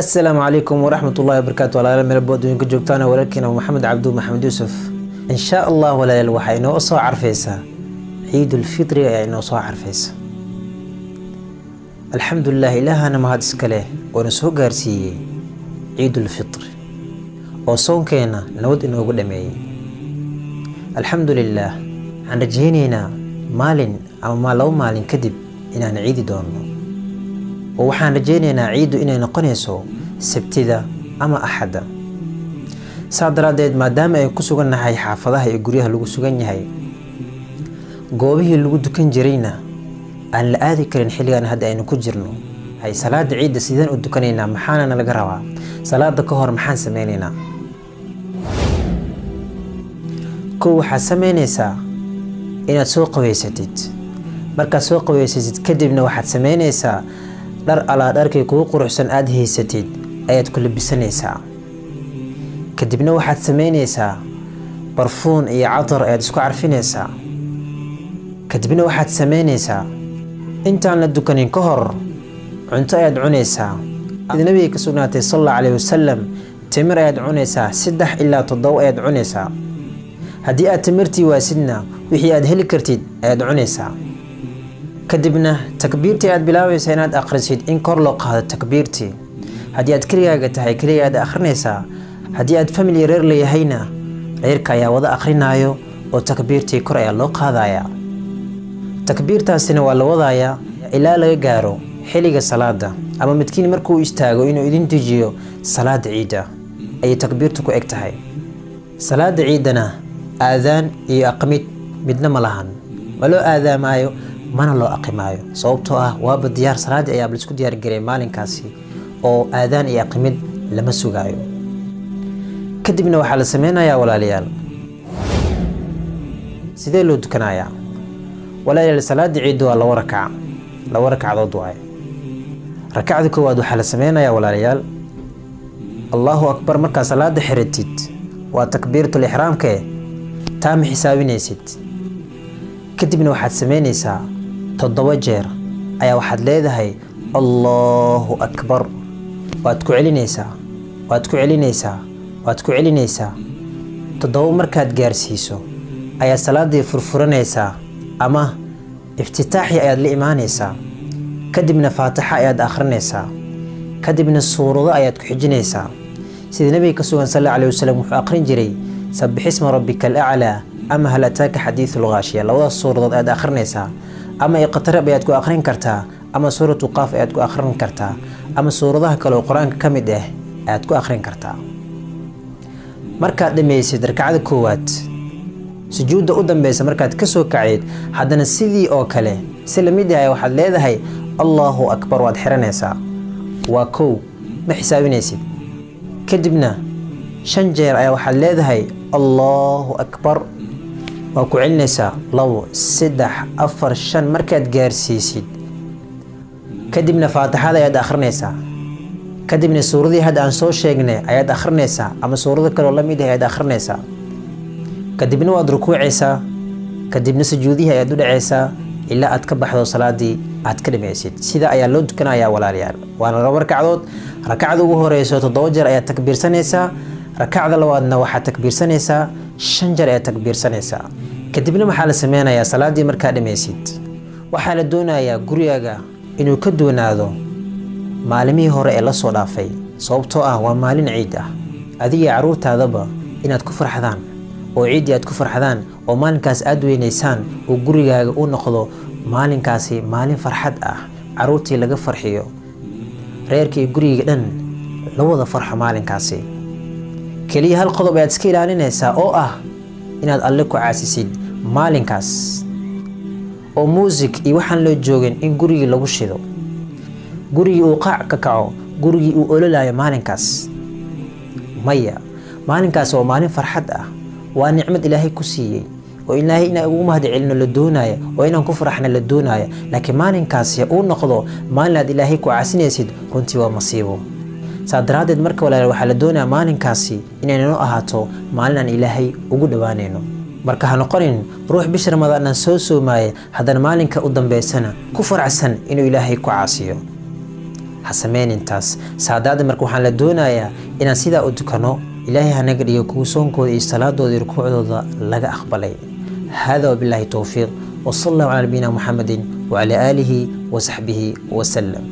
asalaamu calaykum waraxmat ullahi wabarakaatu walaala meelbo adduunka joogtaana walaalkiina maxamed cabdu maxamed yuusuf. Insha allah walaalayaal waxaa inoo soo carfaysaa. Ciidulfitri ayaa inoo soo carfaysa. Alxamdulilah ilaahana mahad iskale oona soo gaarsiiyey ciidulfitri oo soonkeena nabad inoogu dhameeyey. Alxamdu lilaah waxaan rajaynaynaa maalin ama laba maalin kadib inaan ciidi doonno oo waxaan rajaynaynaa ciiddu inay noqonayso sabtida ama axadda. Saa daraaddeed maadaama ay ku sugan nahay xaafadaha iyo guryaha lagu sugan yahay goobihii lagu dukan jirayna aan la aadi karin xilligan hadda aynu ku jirno hay salaada ciidda sideen u dukanaynaa maxaana nalaga rabaa? Salaada ka hor maxaan sameynaynaa kow waxaad samaynaysaa inaad soo qabaysatid markaad soo qabaysatid kadibna waxaad samaynaysaa dhar alaa dharkay kugu quruxsan aada haysatid ayaad ku labisanaysaa. Kadibna waxaad samaynaysaa barfuun iyo cadar ayaad isku carfinaysaa. Kadibna waxaad samaynaysaa intaan la dukanin ka hor cunto ayaad cunaysaa. Nabiga ka sugnaatay sal alla caleyhi wasalam timir ayaad cunaysaa saddex ilaa toddoba ayaad cunaysaa. Haddii aad timirtii waasidna wixii aad heli kartid ayaad cunaysaa. Kadibna takbiirtii aad bilaabaysaa inaad akhrisid in kor loo qaado takbiirtii haddii aad keligaaga tahay keliga aad akhrinaysaa haddii aad family reer layahayna reerka ayaa wada akhrinaayo oo takbiirtii kor ayaa loo qaadayaa. Takbiirtaasina waa la wadayaa ilaa laga gaaro xilliga salaada ama midkiin markuu istaago inuu idin dejiyo salaada ciidda. Ayay takbiirtu ku eg tahay. Salaada ciiddana aadaan iyo aqmid midna ma lahan. Ma loo aadaamaayo mana loo aqimaayo. Sababtoo ah waaba diyaar salaadii ayaa la isku diyaargaray maalinkaasi oo aadaan iyo aqimid lama sugaayo. Kadibna waxaa la sameynayaa walaalayaal sidee loo dukanayaa? Walaalayaal salaada ciidda waa labo rakac labo rakacdood waaye. Rakacda koowaad waxaa la sameynayaa walaalayaal allahu akbar markaa salaada xiratid waa takbiiratul ixraamkae taa ma xisaabinaysid. Kadibna waxaad samaynaysaa toddoba jeer ayaa waxaad leedahay allaahu akbar waad ku celinaysaa waad ku celinaysaa waad ku celinaysaa. Toddoba markaad gaarsiiso ayaad salaadii furfuranaysaa ama iftitaaxii ayaad la imaanaysaa. Kadibna faatixa ayaad akhrinaysaa. Kadibna suurado ayaad ku xijinaysaa. Sida nebiga ka sugan sal alla alih wasalam wuxuu akhrin jiray sabixisma rabbika alaclaa ama hal ataaka xadiidu lghaashiya labadaas suuradood ayaad akhrinaysaa ama iqtarab ayaad ku akhrin kartaa ama suuratu qaaf ayaad ku akhrin kartaa ama suuradaha kaleoo qur'aanka ka mid ah ayaad ku akhrin kartaa. Markaad dhammaysid rakacda koowaad sujuudda u dambeysa markaad ka soo kacdeed haddana sidii oo kale si la mid yahay waxaad leedahay allaahu akbar waad xiranaysaa. Waa kow ma xisaabinaysid. Kadibna shan jeer ayaa waxaad leedahay allaahu akbar waa ku celinaysaa. Labo saddex afar shan markaad gaarsiisid kadibna faatixada ayaad akhrinaysaa. Kadibna suuradii hadda aan soo sheegnay ayaad akhrinaysaa ama suurado kaleoo la mid ah ayaad akhrinaysaa. Kadibna waad rukuucaysaa kadibna sujuudihii ayaad u dhacaysaa ilaa aad ka baxdo salaadii aad ka dhamaysid sida ayaa loo dukanayaa walaalayaal waana laba rakacdood rakacda ugu horeyso toddoba jeer ayaad takbiirsanaysaa rakacda labaadna waxaad takbiirsanaysaa shan jeer ayaad takbiirsanaysaa. Kadibna waxaa la sameynayaa? Salaadii markaa dhamaysid waxaa la doonayaa gurigaaga inuu ka doonaado maalimihii hore ee la soo dhaafay. Sababtoo ah waa maalin ciid ah. Adiga carruurtaadaba inaad ku farxdaan oo ciiddii aad ku farxdaan oo maalinkaas aad weynaysaan oo gurigaaga u noqdo maalinkaasi maalin farxad ah. Carruurtii laga farxiyo reerkii guriga dhan la wada farxo maalinkaasi. Keliya hal qodob ayaad iska ilaalinaysaa oo ah inaad alle ku caasisid maalinkaas oo muusig iyo waxaan loo joogin in gurigii lagu shido. Gurigii uu qaac ka kaco gurigii uu ololayo maalinkaas. Maya maalinkaas waa maalin farxad ah waa nicmad ilaahay ku siiyey oo ilaahay inaan ugu mahad celino la doonaya oo inaan ku faraxna la doonaya laakiin maalinkaasi uu noqdo maalin aad ilaahay ku caasinaysid runtii waa masiibo. Saa daraaddeed marka walaal waxaa la doonayaa maalinkaasi inaynano ahaato maalin aan ilaahay ugu dhowaanayno marka ha noqonin ruux bisha ramadaanaan soo soomaaya haddana maalinka u dambaysana ku faracsan inuu ilaahay ku caasiyo. Ha sameyn intaas. Saadaada marka waxaan la doonayaa inaan sidaa u dukano ilaahay hanaga dhigo kuwa soonkooda iyo salaadooda iyo rukuucdooda laga aqbalay. Hada wabilaahi towfiiq wasala allahu calaa nabiyina muxamedin wacalaa aalihi wasaxbihi wasalam